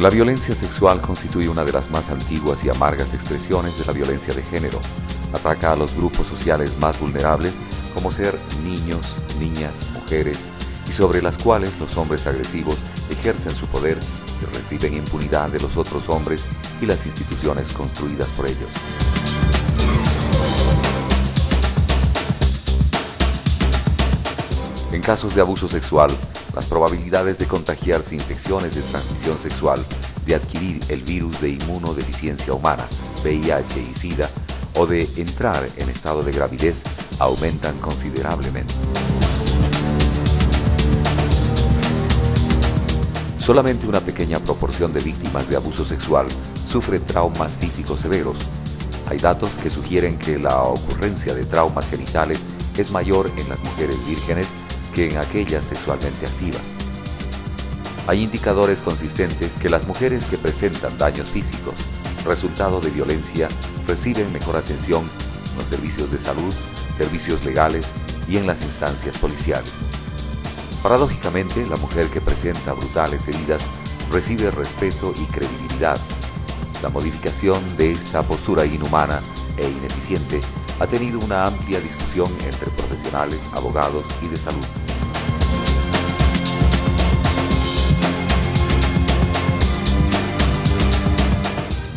La violencia sexual constituye una de las más antiguas y amargas expresiones de la violencia de género. Ataca a los grupos sociales más vulnerables como ser niños, niñas, mujeres, y sobre las cuales los hombres agresivos ejercen su poder y reciben impunidad de los otros hombres y las instituciones construidas por ellos. En casos de abuso sexual, las probabilidades de contagiarse infecciones de transmisión sexual, de adquirir el virus de inmunodeficiencia humana, VIH y SIDA, o de entrar en estado de gravidez aumentan considerablemente. Solamente una pequeña proporción de víctimas de abuso sexual sufre traumas físicos severos. Hay datos que sugieren que la ocurrencia de traumas genitales es mayor en las mujeres vírgenes que en aquellas sexualmente activas. Hay indicadores consistentes que las mujeres que presentan daños físicos, resultado de violencia, reciben mejor atención en los servicios de salud, servicios legales y en las instancias policiales. Paradójicamente, la mujer que presenta brutales heridas recibe respeto y credibilidad. La modificación de esta postura inhumana e ineficiente ha tenido una amplia discusión entre profesionales, abogados y de salud.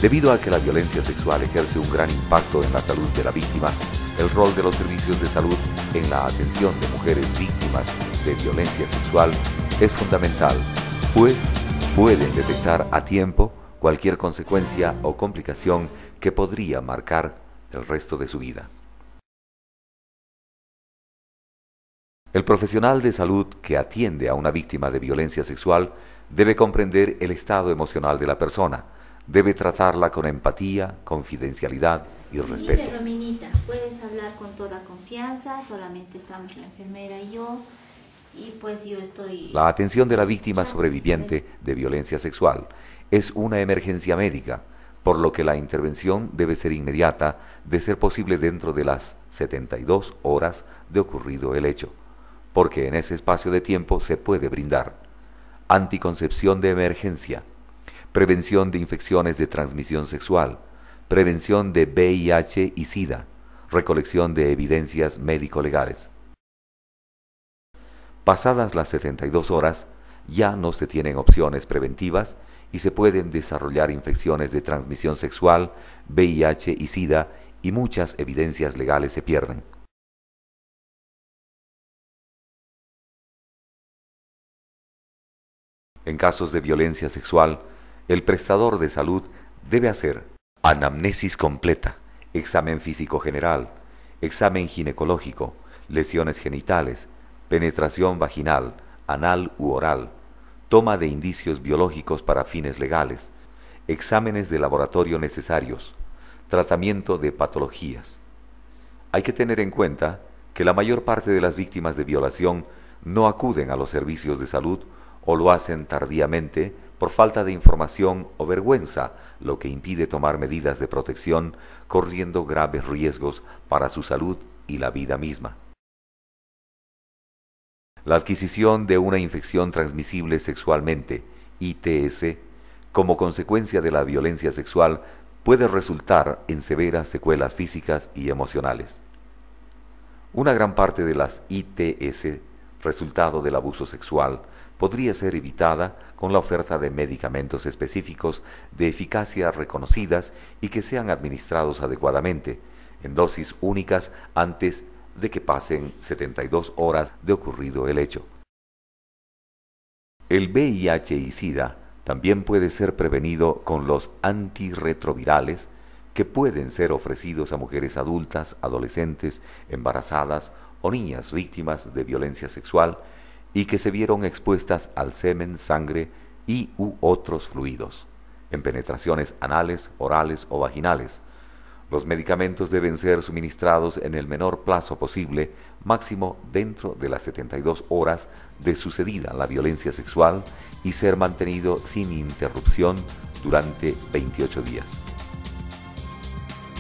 Debido a que la violencia sexual ejerce un gran impacto en la salud de la víctima, el rol de los servicios de salud en la atención de mujeres víctimas de violencia sexual es fundamental, pues pueden detectar a tiempo cualquier consecuencia o complicación que podría marcar el resto de su vida. El profesional de salud que atiende a una víctima de violencia sexual debe comprender el estado emocional de la persona, debe tratarla con empatía, confidencialidad y respeto. Rominita, puedes hablar con toda confianza, solamente estamos la enfermera y yo, y pues yo estoy... La atención de la víctima sobreviviente de violencia sexual es una emergencia médica, por lo que la intervención debe ser inmediata, de ser posible dentro de las 72 horas de ocurrido el hecho, porque en ese espacio de tiempo se puede brindar anticoncepción de emergencia, prevención de infecciones de transmisión sexual, prevención de VIH y SIDA, recolección de evidencias médico-legales. Pasadas las 72 horas, ya no se tienen opciones preventivas y se pueden desarrollar infecciones de transmisión sexual, VIH y SIDA y muchas evidencias legales se pierden. En casos de violencia sexual, el prestador de salud debe hacer anamnesis completa, examen físico general, examen ginecológico, lesiones genitales, penetración vaginal, anal u oral, toma de indicios biológicos para fines legales, exámenes de laboratorio necesarios, tratamiento de patologías. Hay que tener en cuenta que la mayor parte de las víctimas de violación no acuden a los servicios de salud o lo hacen tardíamente por falta de información o vergüenza, lo que impide tomar medidas de protección, corriendo graves riesgos para su salud y la vida misma. La adquisición de una infección transmisible sexualmente, ITS, como consecuencia de la violencia sexual, puede resultar en severas secuelas físicas y emocionales. Una gran parte de las ITS, resultado del abuso sexual, podría ser evitada con la oferta de medicamentos específicos de eficacia reconocidas y que sean administrados adecuadamente, en dosis únicas antes de que pasen 72 horas de ocurrido el hecho. El VIH y SIDA también puede ser prevenido con los antirretrovirales que pueden ser ofrecidos a mujeres adultas, adolescentes, embarazadas o niñas víctimas de violencia sexual y que se vieron expuestas al semen, sangre y u otros fluidos, en penetraciones anales, orales o vaginales. Los medicamentos deben ser suministrados en el menor plazo posible, máximo dentro de las 72 horas de sucedida la violencia sexual y ser mantenido sin interrupción durante 28 días.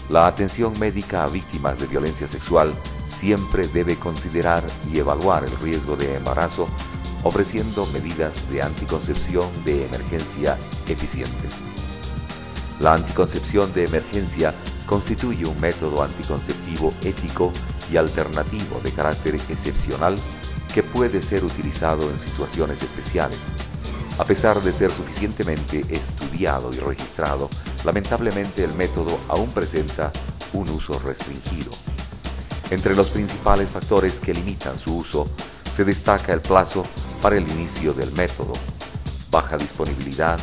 La atención médica a víctimas de violencia sexual siempre debe considerar y evaluar el riesgo de embarazo ofreciendo medidas de anticoncepción de emergencia eficientes. La anticoncepción de emergencia constituye un método anticonceptivo ético y alternativo de carácter excepcional que puede ser utilizado en situaciones especiales. A pesar de ser suficientemente estudiado y registrado, lamentablemente el método aún presenta un uso restringido. Entre los principales factores que limitan su uso se destaca el plazo para el inicio del método, baja disponibilidad,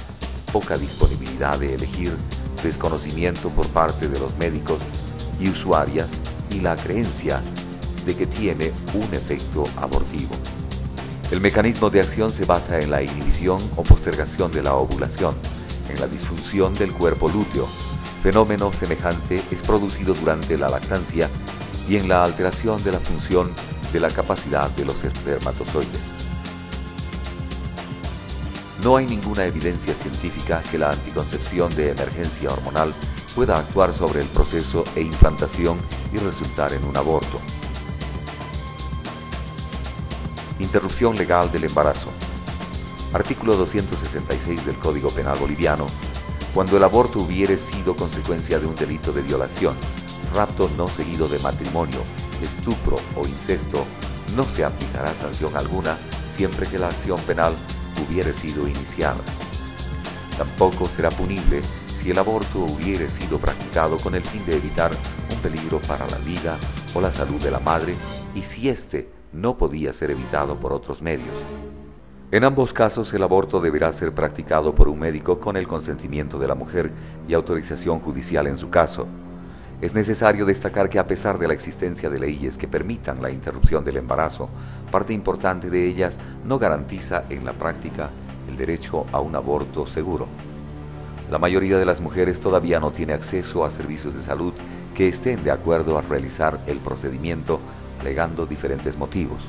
poca disponibilidad de elegir, desconocimiento por parte de los médicos y usuarias y la creencia de que tiene un efecto abortivo. El mecanismo de acción se basa en la inhibición o postergación de la ovulación, en la disfunción del cuerpo lúteo. Fenómeno semejante es producido durante la lactancia y en la alteración de la función de la capacidad de los espermatozoides. No hay ninguna evidencia científica que la anticoncepción de emergencia hormonal pueda actuar sobre el proceso e implantación y resultar en un aborto. Interrupción legal del embarazo. Artículo 266 del Código Penal Boliviano. Cuando el aborto hubiere sido consecuencia de un delito de violación, rapto no seguido de matrimonio, estupro o incesto, no se aplicará sanción alguna siempre que la acción penal hubiere sido iniciada. Tampoco será punible si el aborto hubiere sido practicado con el fin de evitar un peligro para la vida o la salud de la madre y si éste no podía ser evitado por otros medios. En ambos casos el aborto deberá ser practicado por un médico con el consentimiento de la mujer y autorización judicial en su caso. Es necesario destacar que a pesar de la existencia de leyes que permitan la interrupción del embarazo, parte importante de ellas no garantiza en la práctica el derecho a un aborto seguro. La mayoría de las mujeres todavía no tiene acceso a servicios de salud que estén de acuerdo a realizar el procedimiento, alegando diferentes motivos.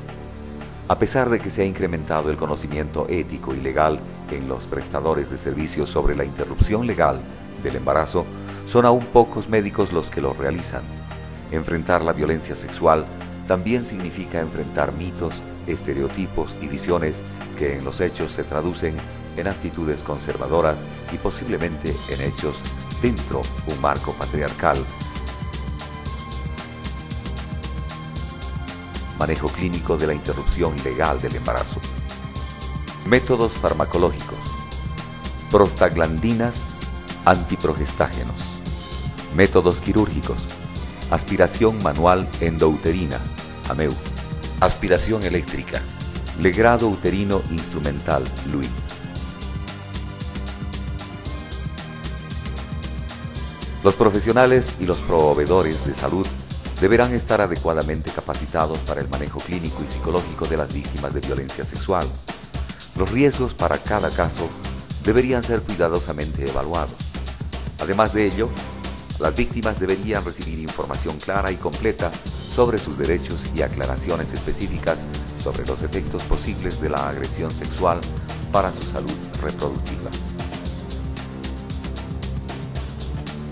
A pesar de que se ha incrementado el conocimiento ético y legal en los prestadores de servicios sobre la interrupción legal del embarazo, son aún pocos médicos los que lo realizan. Enfrentar la violencia sexual también significa enfrentar mitos, estereotipos y visiones que en los hechos se traducen en actitudes conservadoras y posiblemente en hechos dentro de un marco patriarcal. Manejo clínico de la interrupción legal del embarazo. Métodos farmacológicos. Prostaglandinas, antiprogestágenos. Métodos quirúrgicos. Aspiración manual endouterina, AMEU. Aspiración eléctrica. Legrado uterino instrumental, LUI. Los profesionales y los proveedores de salud deberán estar adecuadamente capacitados para el manejo clínico y psicológico de las víctimas de violencia sexual. Los riesgos para cada caso deberían ser cuidadosamente evaluados. Además de ello, las víctimas deberían recibir información clara y completa sobre sus derechos y aclaraciones específicas sobre los efectos posibles de la agresión sexual para su salud reproductiva.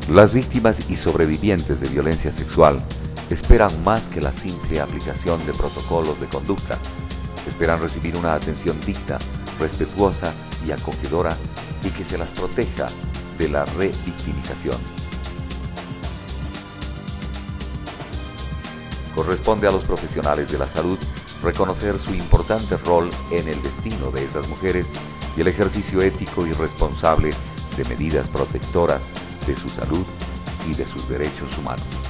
Las víctimas y sobrevivientes de violencia sexual esperan más que la simple aplicación de protocolos de conducta. Esperan recibir una atención digna, respetuosa y acogedora y que se las proteja de la revictimización. Corresponde a los profesionales de la salud reconocer su importante rol en el destino de esas mujeres y el ejercicio ético y responsable de medidas protectoras de su salud y de sus derechos humanos.